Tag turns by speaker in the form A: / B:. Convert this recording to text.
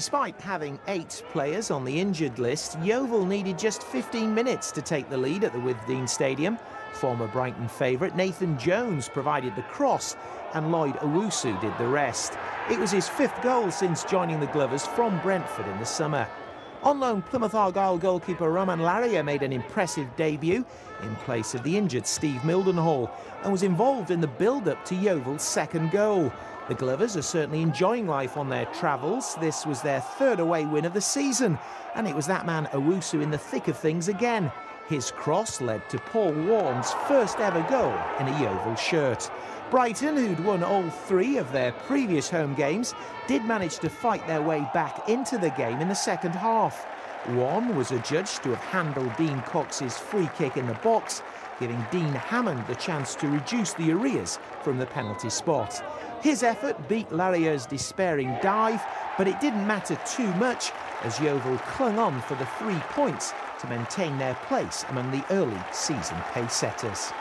A: Despite having eight players on the injured list, Yeovil needed just 15 minutes to take the lead at the Withdean Stadium. Former Brighton favourite Nathan Jones provided the cross and Lloyd Owusu did the rest. It was his fifth goal since joining the Glovers from Brentford in the summer. On loan, Plymouth Argyle goalkeeper Romain Larrieu made an impressive debut in place of the injured Steve Mildenhall and was involved in the build-up to Yeovil's second goal. The Glovers are certainly enjoying life on their travels. This was their third away win of the season, and it was that man Owusu in the thick of things again. His cross led to Paul Warne's first ever goal in a Yeovil shirt. Brighton, who'd won all three of their previous home games, did manage to fight their way back into the game in the second half. One was adjudged to have handled Dean Cox's free kick in the box, giving Dean Hammond the chance to reduce the arrears from the penalty spot. His effort beat Larrieu's despairing dive, but it didn't matter too much as Yeovil clung on for the three points to maintain their place among the early season pace setters.